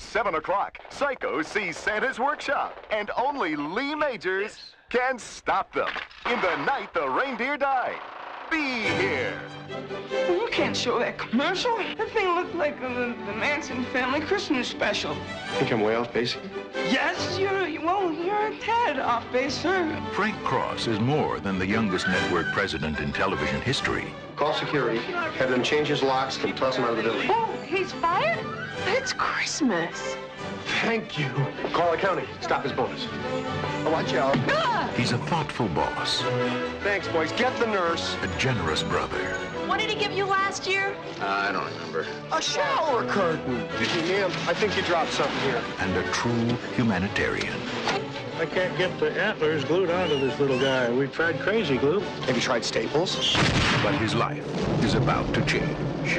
7 o'clock, Psycho seize Santa's workshop, and only Lee Majors can stop them. In the night the reindeer die. Be here. You can't show that commercial. That thing looked like the, the Manson family Christmas special. Think I'm way off base? Yes, you're, well, you're a tad off base, sir. Frank Cross is more than the youngest network president in television history. Call security, have them change his locks, and toss him out of the building. Oh, he's fired? It's Christmas. Thank you. Call accounting. Stop his bonus. Oh, watch out. Ah! He's a thoughtful boss, Thanks, boys. Get the nurse. a generous brother, What did he give you last year? I don't remember. A shower curtain. Excuse me, ma'am. I think you dropped something here. and a true humanitarian. I can't get the antlers glued onto this little guy. We've tried crazy glue. Have you tried Staples? But his life is about to change.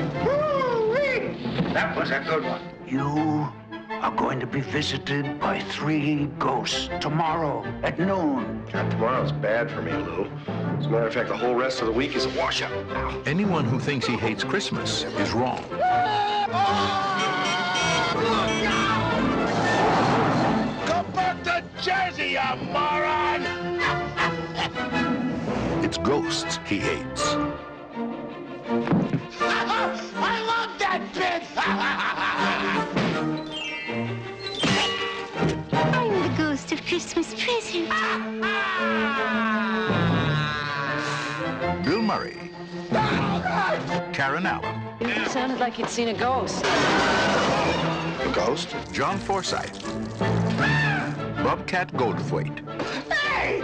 That was a good one. You are going to be visited by three ghosts tomorrow at noon. God, tomorrow's bad for me, Lew. As a matter of fact, the whole rest of the week is a washout. Ow. Anyone who thinks he hates Christmas is wrong. Jersey, you moron! It's ghosts he hates. I love that bit! I'm the ghost of Christmas present. Bill Murray. Karen Allen. It sounded like you'd seen a ghost. A ghost? John Forsythe. Bobcat Goldthwait. Hey!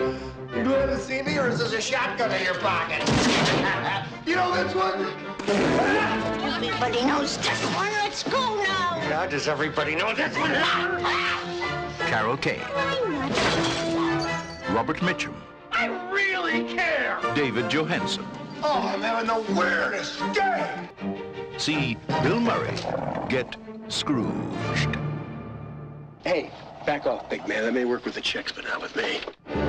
You glad to see me, or is this a shotgun in your pocket? you know this one? Everybody knows this one. Let's go now. Now, does everybody know this one? Carol Kane. Robert Mitchum. I really care! David Johansen. Oh, I'm having the weirdest day! See Bill Murray get Scrooged. Hey, back off, big man. That may work with the chicks, but not with me.